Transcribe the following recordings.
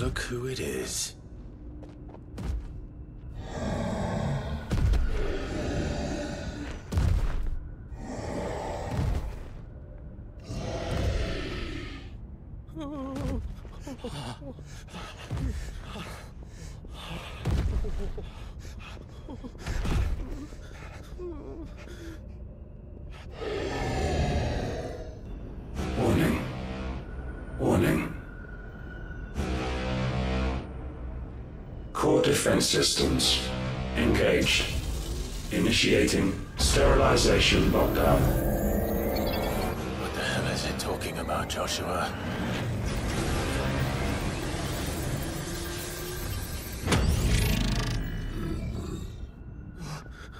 Look who it is. defense systems engaged. Initiating sterilization lockdown. What the hell is it talking about, Joshua?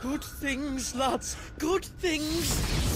Good things, lads. Good things.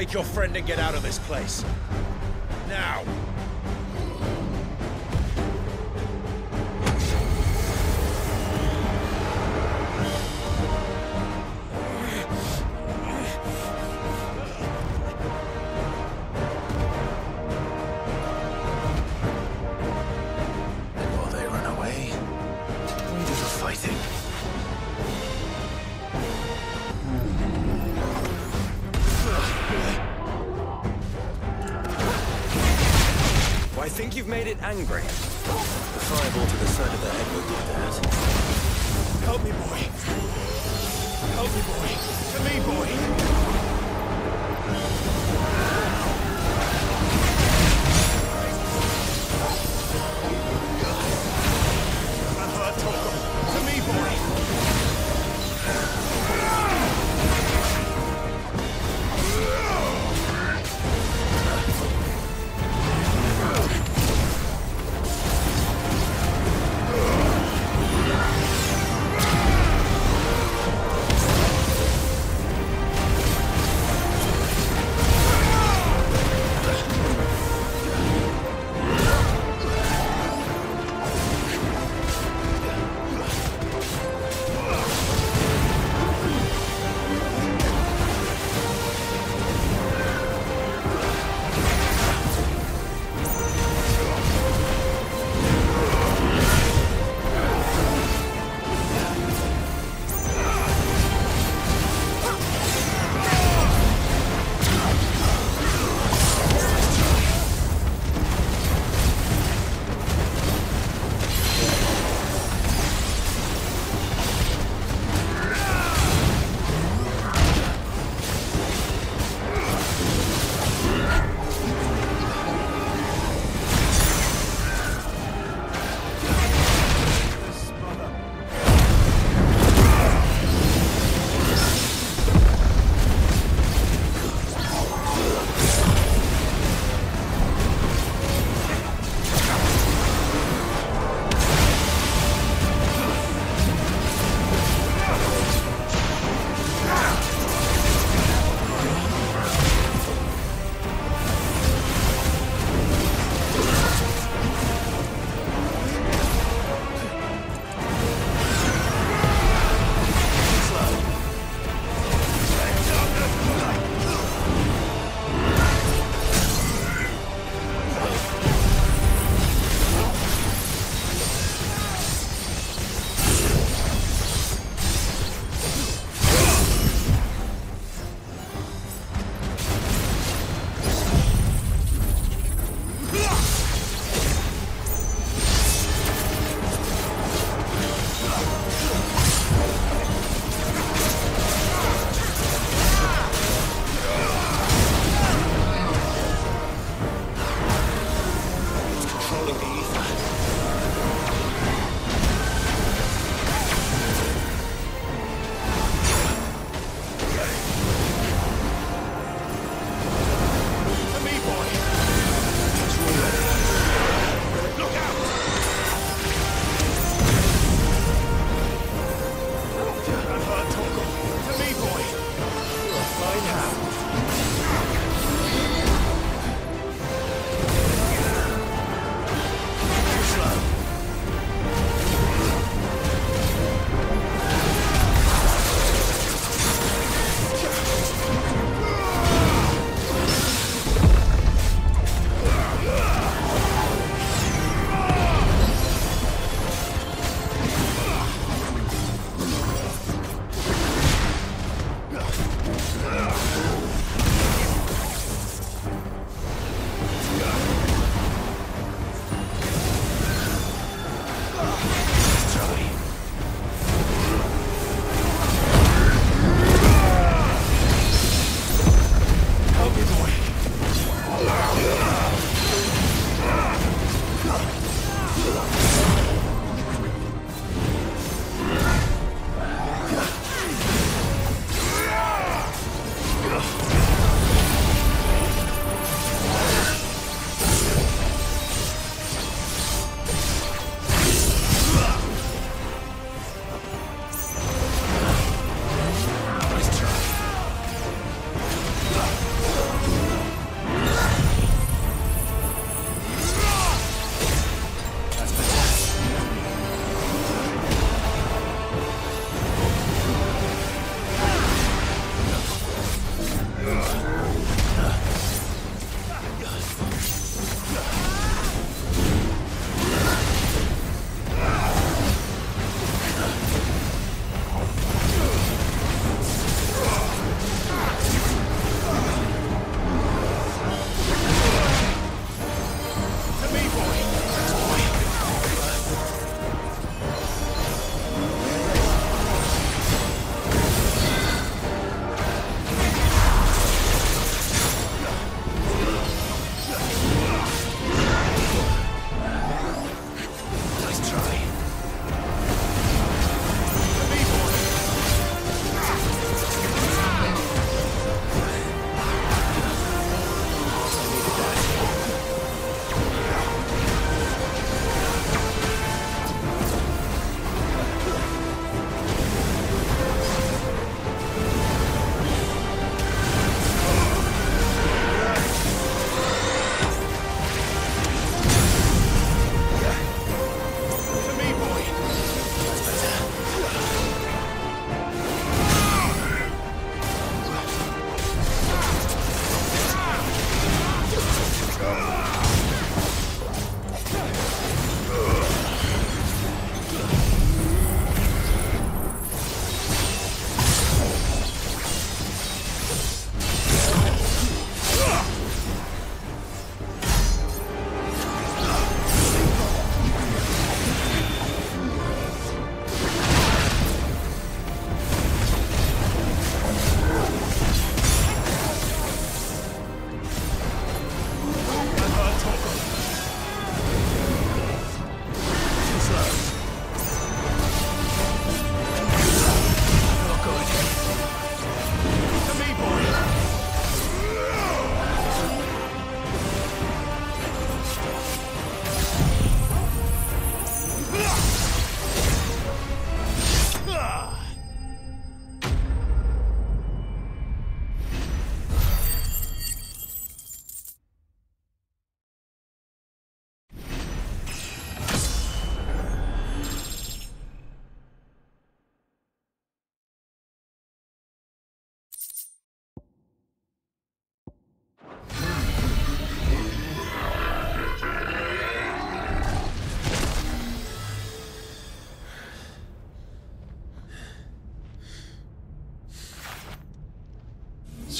Take your friend and get out of this place. Now! Think you've made it angry. The fireball to the side of the head will do that. Help me, boy. Help me, boy. To me, boy.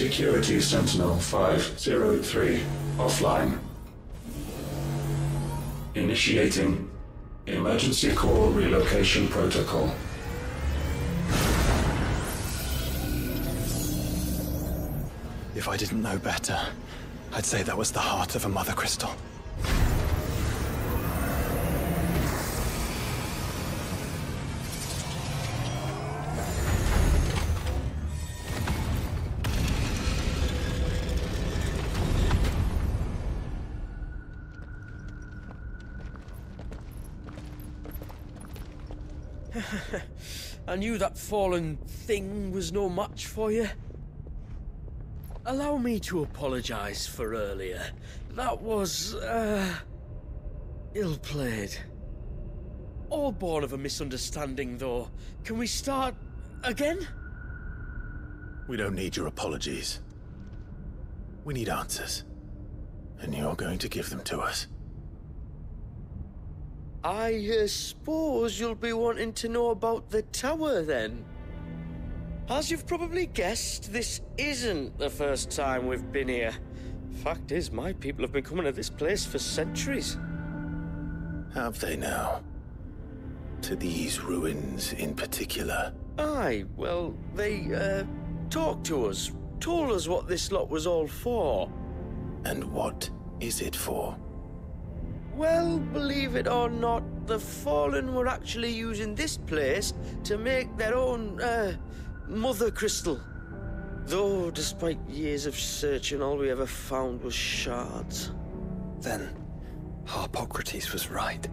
Security Sentinel 503 offline. Initiating Emergency Core Relocation Protocol. If I didn't know better, I'd say that was the heart of a Mother Crystal. I knew that fallen thing was no match for you. Allow me to apologize for earlier. That was, uh. ill played. All born of a misunderstanding, though. Can we start again? We don't need your apologies. We need answers. And you're going to give them to us. I uh, suppose you'll be wanting to know about the tower then. As you've probably guessed, this isn't the first time we've been here. Fact is, my people have been coming to this place for centuries. Have they now? To these ruins in particular? Aye, well, they, uh, talked to us, told us what this lot was all for. And what is it for? Well, believe it or not, the Fallen were actually using this place to make their own, uh, Mother Crystal. Though, despite years of searching, all we ever found was shards. Then, Harpocrates was right.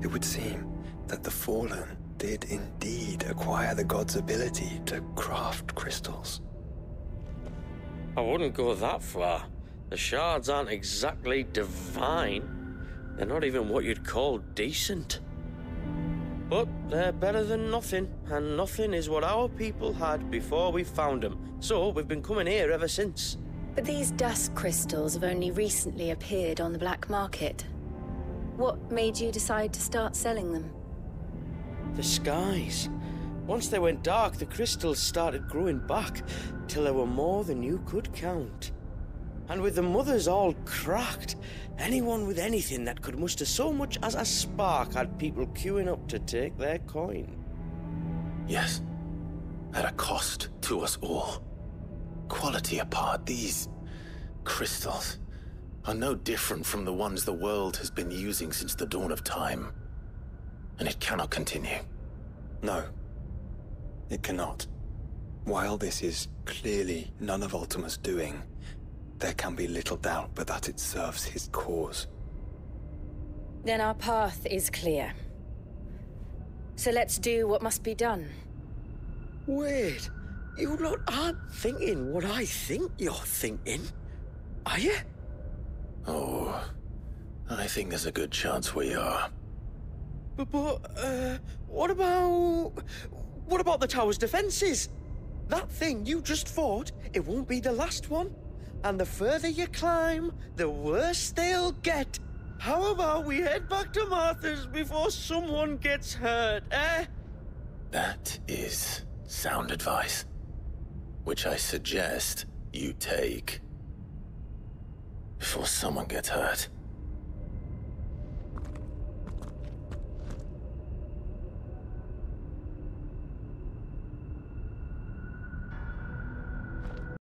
It would seem that the Fallen did indeed acquire the god's ability to craft crystals. I wouldn't go that far. The shards aren't exactly divine. They're not even what you'd call decent. But they're better than nothing, and nothing is what our people had before we found them. So we've been coming here ever since. But these dust crystals have only recently appeared on the black market. What made you decide to start selling them? The skies. Once they went dark, the crystals started growing back, till there were more than you could count. And with the mothers all cracked, anyone with anything that could muster so much as a spark had people queuing up to take their coin. Yes. At a cost to us all. Quality apart, these crystals are no different from the ones the world has been using since the dawn of time. And it cannot continue. No, it cannot. While this is clearly none of Ultima's doing, there can be little doubt but that it serves his cause. Then our path is clear. So let's do what must be done. Wait, you lot aren't thinking what I think you're thinking, are you? Oh, I think there's a good chance we are. But, but uh, what about. What about the tower's defenses? That thing you just fought, it won't be the last one. And the further you climb, the worse they'll get. How about we head back to Martha's before someone gets hurt, eh? That is sound advice. Which I suggest you take. Before someone gets hurt.